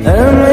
Amen.